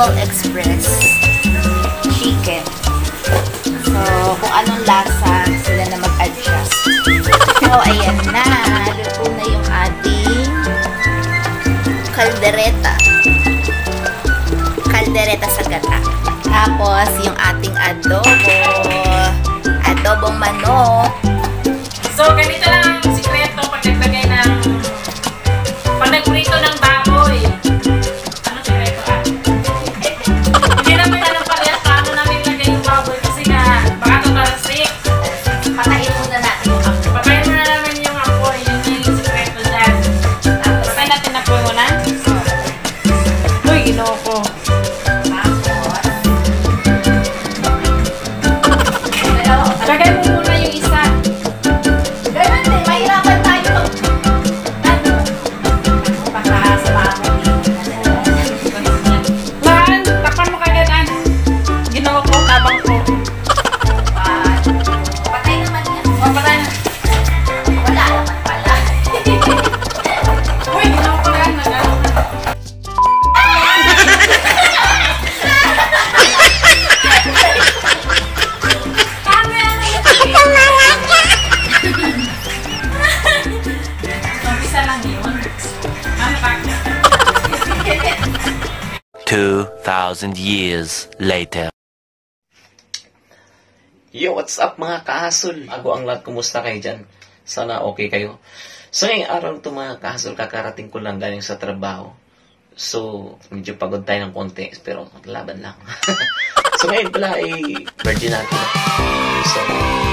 Bicol Express chicken. So, kung anong lasa, sila na mag-adjust. So, ayan na. Luto na yung ating kaldereta. Kaldereta sa gata. Tapos, yung ating adobo. Adobong manok. So, ganito 2,000 years later. Yo, what's up mga kahasol? Ako ang lahat, kumusta kayo dyan? Sana okay kayo. So ngayong araw to mga kahasol, kakarating ko lang galing sa trabaho. So, medyo pagod tayo ng konti, pero maglaban lang. so ngayon pala ay birthday natin. So,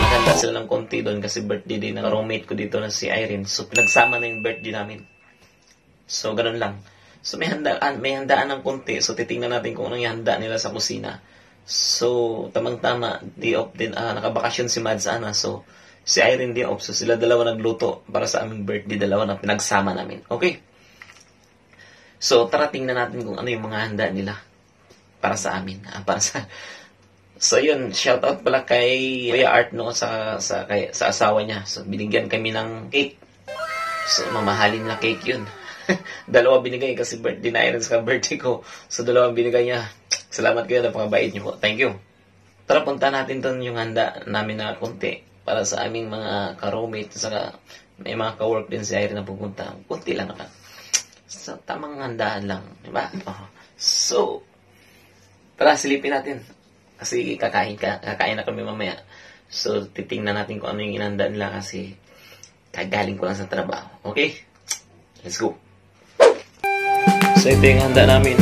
nakanda sila ng konti doon kasi birthday din ng roommate ko dito na si Irene. So, pinagsama na yung birthday namin. So, ganun lang. So, may handaan, may handaan ng konti. So, titingnan natin kung anong ihanda nila sa kusina. So, tamang-tama, day off din, ah, nakabakasyon si Mads Ana. So, si Irene day off. So, sila dalawa nagluto para sa aming birthday, dalawa na pinagsama namin. Okay? So, tara tingnan natin kung ano yung mga handa nila para sa amin. Ah, para sa... So, yun, shout out pala kay Kuya Art no, sa, sa, kay, sa asawa niya. So, binigyan kami ng cake. So, mamahalin na cake yun. dalawa binigay kasi birthday na Irene sa birthday ko. So, dalawang binigay niya. Salamat kayo, napakabait niyo po. Thank you. Tara, punta natin doon yung handa namin na konti para sa aming mga ka-roommate. Saka may mga ka-work din si Irene na pupunta. Kunti lang naman. So, tamang handaan lang. Diba? Oh. So, tara, silipin natin. Kasi kakain, ka, kakain na kami mamaya. So, titingnan natin kung ano yung inanda nila kasi kagaling ko lang sa trabaho. Okay? Let's go. So, ito yung handa namin.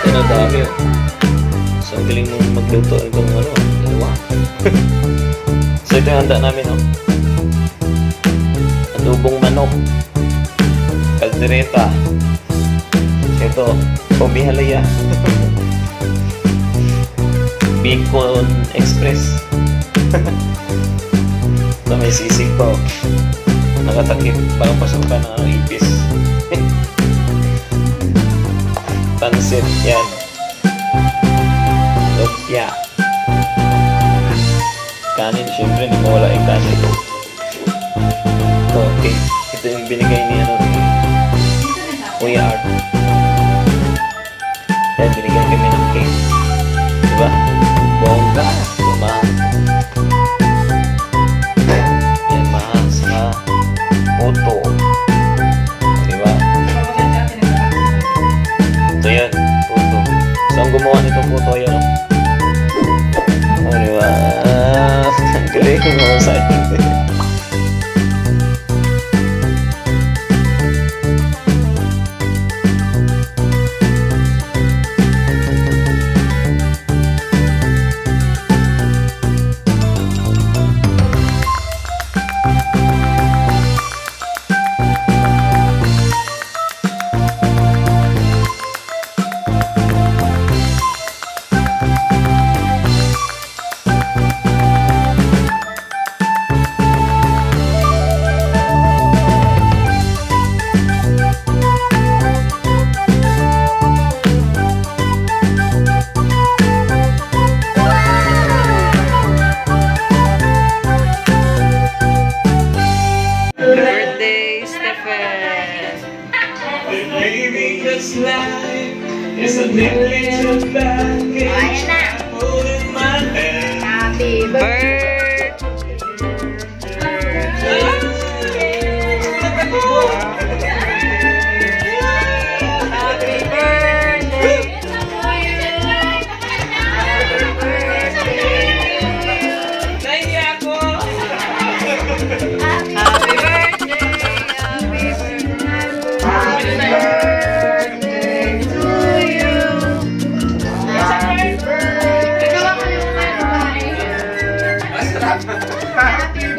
Ito na dami oh. So, ang galing mong magluto itong ano, dalawa. so, ito yung handa namin oh. Adobong manok. Kaldereta. Ito, Pomihalaya. Bacon Express. Ito may sisig pa oh. Nakatakip, parang pasukan ng ano,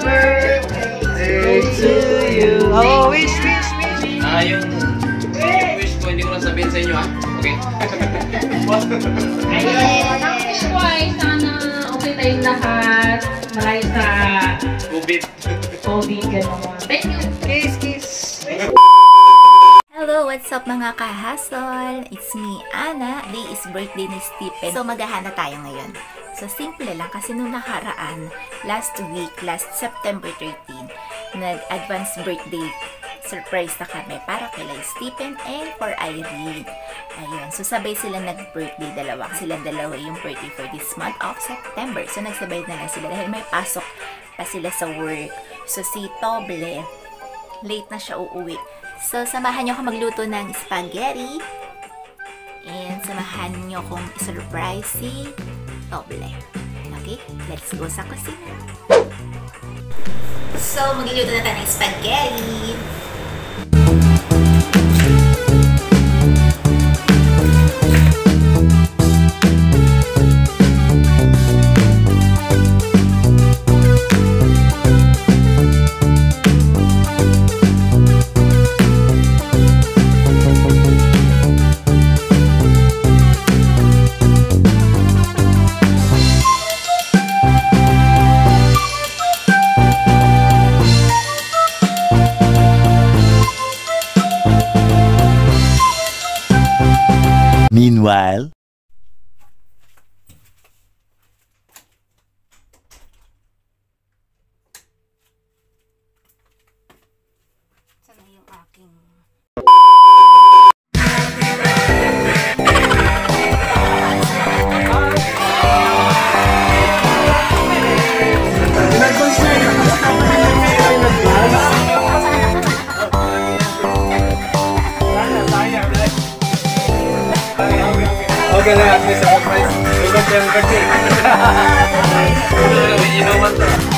birthday to you! Oh, wish, wish, wish! Ah, yung wish ko, hindi ko lang sabihin sa inyo ah. Okay? Ang wish ko ay sana okay tayong lahat. Malayo sa Ubit. COVID, gano'n. Thank you. Hello, what's up mga kahasol? It's me, Ana. Day is birthday ni Stephen. So, maghahanda tayo ngayon. So, simple lang kasi nung nakaraan, last week, last September 13, nag-advance birthday surprise na kami para kay Stephen and for Irene. Ayun. So, sabay sila nag-birthday dalawa. Silang dalawa yung birthday for this month of September. So, nagsabay na lang sila dahil may pasok pa sila sa work. So, si Toble, late na siya uuwi. So, samahan niyo ako magluto ng spaghetti. And samahan niyo akong surprise si Toble. Okay? Let's go sa kusina. So, magluluto na tayo ng spaghetti. Yung aking... Okay lang, at least surprise. Tulog yung birthday. You know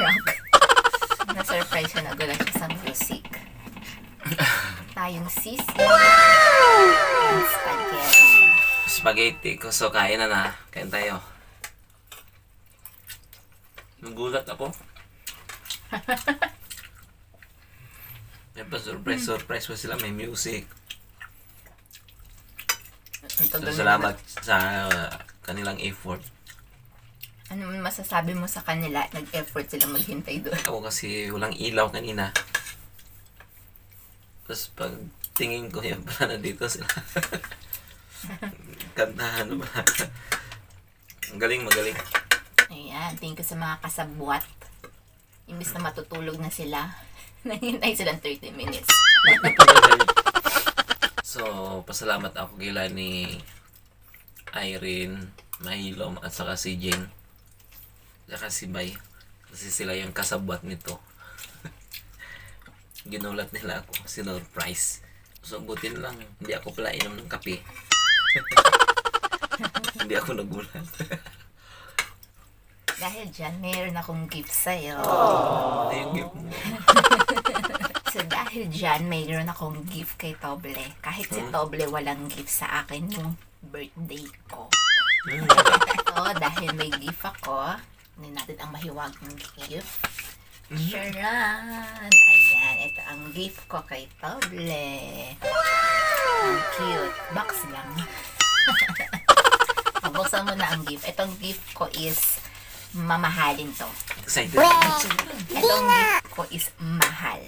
na-prank. Na-surprise siya, nagulat siya sa music. Tayong sisi. And spaghetti. Spaghetti ko. So, kain na na. Kain tayo. Nagulat ako. Pa surprise, surprise pa sila. May music. So, salamat sa uh, kanilang effort. Ano masasabi mo sa kanila? Nag-effort sila maghintay doon. Ako kasi walang ilaw kanina. Tapos pag tingin ko yung pala nandito sila. Kantahan na ba? Ang galing, magaling. Ayan, thank you sa mga kasabwat. Imbis na matutulog na sila, nanghintay silang 30 minutes. so, pasalamat ako kila ni Irene, Mahilom, at saka si Jing. Saka si Bay. Kasi sila yung kasabwat nito. Ginulat nila ako. Sinurprise. So, buti lang. Hindi ako pala inom ng kape. hindi ako nagulat. Dahil dyan, mayroon akong gift sa'yo. Ano yung gift mo? So dahil dyan, mayroon akong gift kay Toble. Kahit si Toble walang gift sa akin nung birthday ko. so dahil may gift ako, hindi natin ang mahiwagang gift. Sharon! Ayan, ito ang gift ko kay Toble. Ang cute. Box lang. Buksan mo na ang gift. Itong gift ko is mamahalin to. Excited. Itong gift ko is mahal.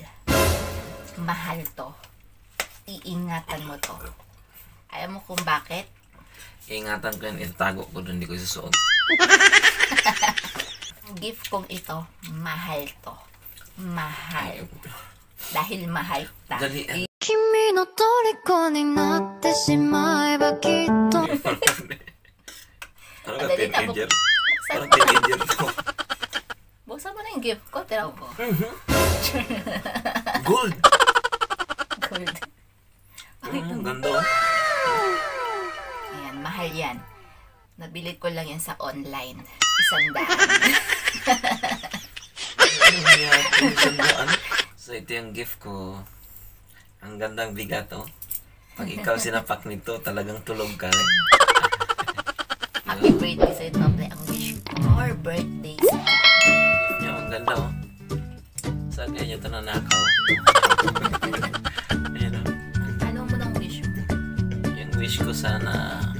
Mahal to. Iingatan mo to. Alam mo kung bakit? Ingatan ko yan, itago ko doon, hindi ko isusuot. gift kong ito, mahal to. Mahal. Dahil mahal ta. Ah. Kimi no toriko ni natte shimai ba kitto. Ano ka, Dali, teenager? Parang teenager ko. Buksan mo na yung gift ko, tiraw ko. Mm-hmm. Gold! Gold. Mm, ganda. Oh. Ayan, mahal yan. Nabili ko lang yan sa online. Isang daan. So, ito yung gift ko. Ang gandang bigat, oh. Pag ikaw sinapak nito, talagang tulog ka rin. Happy birthday sa Toble. Ang wish ko. Or birthday sa Gift niya, ang ganda, oh. Saan kaya niyo ito nanakaw? Ayan, oh. Ano mo nang wish mo? Yung wish ko sana